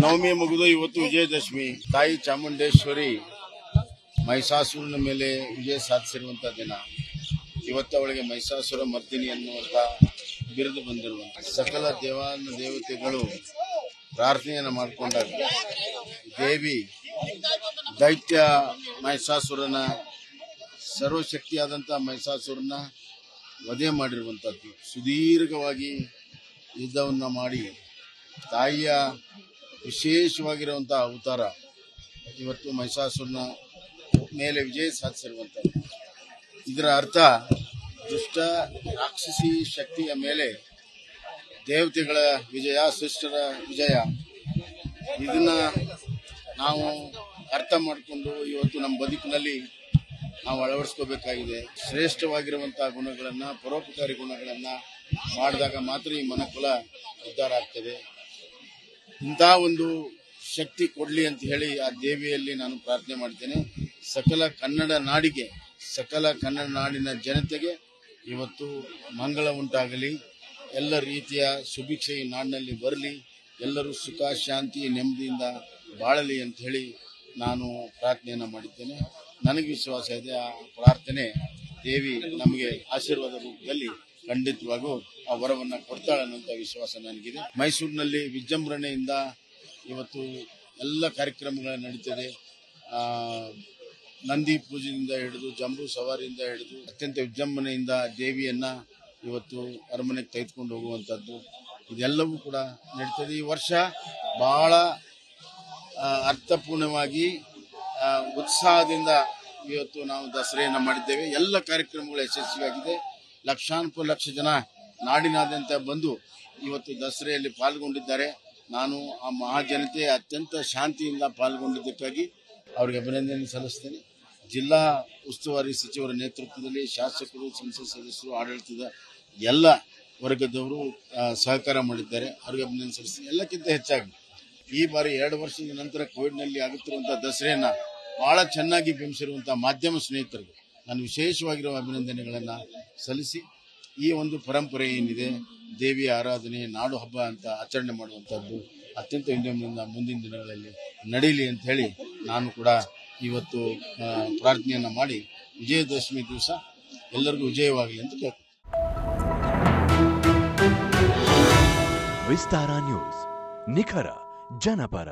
ನವಮಿ ಮುಗಿದು ಇವತ್ತು ವಿಜಯದಶಮಿ. ತಾಯಿ ಚಾಮುಂಡೇಶ್ವರಿ ಮಹಿಷಾಸುರನ ಮೇಲೆ ವಿಜಯ ಸಾಧಿಸಿರುವಂತ ದಿನ. ಇವತ್ತು ಅವಳಿಗೆ ಮಹಿಷಾಸುರ ಮರ್ದಿನಿ ಅನ್ನುವಂತ ಬಿರುದು ಬಂದಿರುವಂತ ಸಕಲ ದೇವಾನ ದೇವತೆಗಳು ಪ್ರಾರ್ಥನೆಯನ್ನು ಮಾಡಿಕೊಂಡಾಗ ದೇವಿ ದೈತ್ಯ ಮಹಿಷಾಸುರನ ಸರ್ವಶಕ್ತಿಯಾದಂಥ ಮಹಿಷಾಸುರನ ವಧೆ ಮಾಡಿರುವಂಥದ್ದು ಸುದೀರ್ಘವಾಗಿ ಯುದ್ಧವನ್ನು ಮಾಡಿ ತಾಯಿಯ ವಿಶೇಷವಾಗಿರುವಂಥ ಅವತಾರ ಇವತ್ತು ಮಹಿಷಾಸುರನ ಮೇಲೆ ವಿಜಯ ಸಾಧಿಸಿರುವಂಥದ್ದು. ಇದರ ಅರ್ಥ ದುಷ್ಟ ರಾಕ್ಷಸಿ ಶಕ್ತಿಯ ಮೇಲೆ ದೇವತೆಗಳ ವಿಜಯ ಸೃಷ್ಟರ ವಿಜಯ. ಇದನ್ನ ನಾವು ಅರ್ಥ ಮಾಡಿಕೊಂಡು ಇವತ್ತು ನಮ್ಮ ಬದುಕಿನಲ್ಲಿ ನಾವು ಅಳವಡಿಸ್ಕೋಬೇಕಾಗಿದೆ. ಶ್ರೇಷ್ಠವಾಗಿರುವಂತಹ ಗುಣಗಳನ್ನ, ಪರೋಪಕಾರಿ ಗುಣಗಳನ್ನ ಮಾಡಿದಾಗ ಮಾತ್ರ ಈ ಮನಕುಲ ಉದ್ಧಾರ ಆಗ್ತದೆ. ಇಂಥ ಒಂದು ಶಕ್ತಿ ಕೊಡಲಿ ಅಂತ ಹೇಳಿ ಆ ದೇವಿಯಲ್ಲಿ ನಾನು ಪ್ರಾರ್ಥನೆ ಮಾಡ್ತೇನೆ. ಸಕಲ ಕನ್ನಡ ನಾಡಿಗೆ, ಸಕಲ ಕನ್ನಡ ನಾಡಿನ ಜನತೆಗೆ ಇವತ್ತು ಮಂಗಳ ಉಂಟಾಗಲಿ. ಎಲ್ಲ ರೀತಿಯ ಸುಭಿಕ್ಷೆ ಈ ನಾಡಿನಲ್ಲಿ ಬರಲಿ. ಎಲ್ಲರೂ ಸುಖ, ಶಾಂತಿ, ನೆಮ್ಮದಿಯಿಂದ ಬಾಳಲಿ ಅಂತ ಹೇಳಿ ನಾನು ಪ್ರಾರ್ಥನೆಯನ್ನು ಮಾಡಿದ್ದೇನೆ. ನನಗೆ ವಿಶ್ವಾಸ ಇದೆ. ಆ ಪ್ರಾರ್ಥನೆ ದೇವಿ ನಮಗೆ ಆಶೀರ್ವಾದ ರೂಪದಲ್ಲಿ ಖಂಡಿತವಾಗೂ ಆ ವರವನ್ನು ಕೊಡ್ತಾಳೆ ಅನ್ನೋಂಥ ವಿಶ್ವಾಸ ನನಗಿದೆ. ಮೈಸೂರಿನಲ್ಲಿ ವಿಜೃಂಭಣೆಯಿಂದ ಇವತ್ತು ಎಲ್ಲ ಕಾರ್ಯಕ್ರಮಗಳು ನಡೀತದೆ. ನಂದಿ ಪೂಜೆಯಿಂದ ಹಿಡಿದು ಜಂಬೂ ಸವಾರಿಯಿಂದ ಹಿಡಿದು ಅತ್ಯಂತ ವಿಜೃಂಭಣೆಯಿಂದ ದೇವಿಯನ್ನ ಇವತ್ತು ಅರಮನೆಗೆ ತೆಗೆದುಕೊಂಡು ಹೋಗುವಂಥದ್ದು ಇದೆಲ್ಲವೂ ಕೂಡ ನಡೀತದೆ. ಈ ವರ್ಷ ಬಹಳ ಅರ್ಥಪೂರ್ಣವಾಗಿ ಉತ್ಸಾಹದಿಂದ ಇವತ್ತು ನಾವು ದಸರೆಯನ್ನು ಮಾಡಿದ್ದೇವೆ. ಎಲ್ಲ ಕಾರ್ಯಕ್ರಮಗಳು ಯಶಸ್ವಿಯಾಗಿದೆ. ಲಕ್ಷಾನುಪ ಲಕ್ಷ ಜನ ನಾಡಿನಾದ್ಯಂತ ಬಂದು ಇವತ್ತು ದಸರೆಯಲ್ಲಿ ಪಾಲ್ಗೊಂಡಿದ್ದಾರೆ. ನಾನು ಆ ಮಹಾಜನತೆ ಅತ್ಯಂತ ಶಾಂತಿಯಿಂದ ಪಾಲ್ಗೊಂಡಿದ್ದಕ್ಕಾಗಿ ಅವರಿಗೆ ಅಭಿನಂದನೆ ಸಲ್ಲಿಸ್ತೇನೆ. ಜಿಲ್ಲಾ ಉಸ್ತುವಾರಿ ಸಚಿವರ ನೇತೃತ್ವದಲ್ಲಿ ಶಾಸಕರು, ಸಂಸತ್ ಸದಸ್ಯರು, ಆಡಳಿತದ ಎಲ್ಲ ವರ್ಗದವರು ಸಹಕಾರ ಮಾಡಿದ್ದಾರೆ. ಅವರಿಗೆ ಅಭಿನಂದನೆ ಸಲ್ಲಿಸ್ತೀನಿ. ಎಲ್ಲಕ್ಕಿಂತ ಹೆಚ್ಚಾಗಿ ಈ ಬಾರಿ ಎರಡು ವರ್ಷದ ನಂತರ ಕೋವಿಡ್ನಲ್ಲಿ ಆಗುತ್ತಿರುವಂತಹ ದಸರೆಯನ್ನ ಬಹಳ ಚೆನ್ನಾಗಿ ಬಿಂಬಿಸಿರುವಂತಹ ಮಾಧ್ಯಮ ಸ್ನೇಹಿತರಿಗೆ ನಾನು ವಿಶೇಷವಾಗಿರುವ ಅಭಿನಂದನೆಗಳನ್ನ ಸಲ್ಲಿಸಿ ಈ ಒಂದು ಪರಂಪರೆ ಏನಿದೆ ದೇವಿಯ ಆರಾಧನೆ, ನಾಡು ಹಬ್ಬ ಅಂತ ಆಚರಣೆ ಮಾಡುವಂತಹದ್ದು ಅತ್ಯಂತ ವಿನಮ್ರದಿಂದ ಮುಂದಿನ ದಿನಗಳಲ್ಲಿ ನಡೀಲಿ ಅಂತ ಹೇಳಿ ನಾನು ಕೂಡ ಇವತ್ತು ಪ್ರಾರ್ಥನೆಯನ್ನ ಮಾಡಿ ವಿಜಯದಶಮಿ ದಿವಸ ಎಲ್ಲರಿಗೂ ವಿಜಯವಾಗಲಿ ಅಂತ ಕೇಳ್ತೀನಿ ವಿಸ್ತಾರ ನ್ಯೂಸ್, ನಿಖರ, ಜನಪರ.